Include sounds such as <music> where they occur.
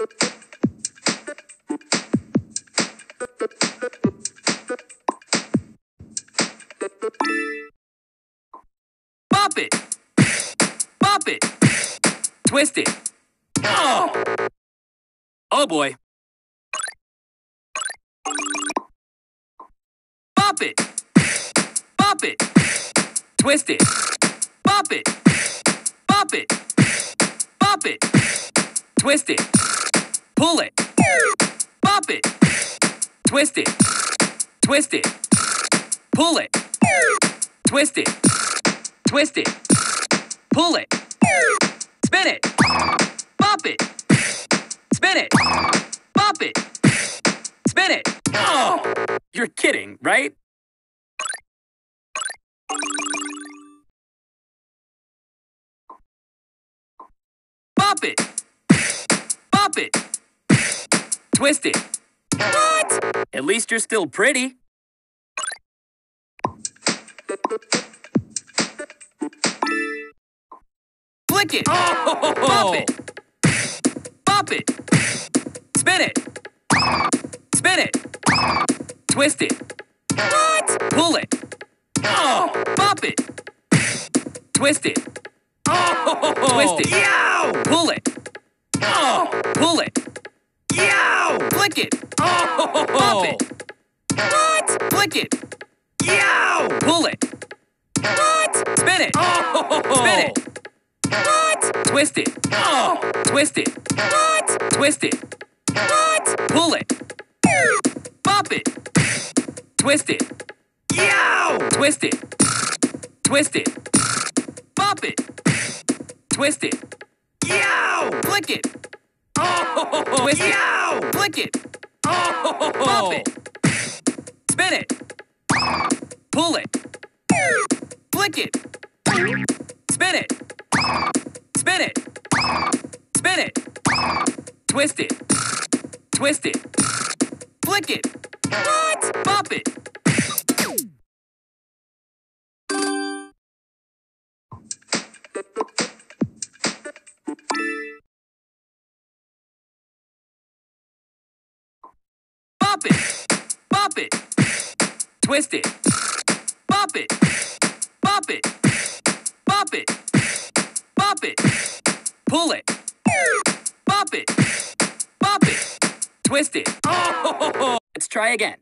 Bop it. Bop it. Twist it. Oh! Oh boy. Bop it. Bop it. Twist it. Bop it. Bop it. Bop it. Twist it. Pull it. Bop it. Twist it. Twist it. Pull it. Twist it. Twist it. Pull it. Spin it. Bop it. Spin it. Bop it. Spin it. Oh! You're kidding, right? Bop it. Bop it. Twist it. What? At least you're still pretty. Flick it. Oh! Bop it. Bop it. Spin it. Spin it. Twist it. What? Pull it. Oh! Bop it. Twist it. Oh! Twist it. Yow! Pull it. Oh! Pull it. Yow! Flick it. Oh! Bop it. What? Flick it. Yow! Pull it. What? Spin it. Oh! Spin it. What? Twist it. Oh! Twist it. What? Twist it. What? Pull it. Bop it. Twist it. Yow! Twist it. Twist it. Bop it. Twist it. Yow! Flick it. Oh! <laughs> Twist it. Yow! Flick it. Oh! Bop it. Spin it. Pull it. Flick it. Spin it. Spin it. Spin it. Twist it. Twist it. Flick it. What? Bop it. Bop it. Bop it. Twist it. Bop it. Bop it. Bop it. Bop it. Pull it. Bop it. Bop it. Twist it. Oh! <laughs> Let's try again.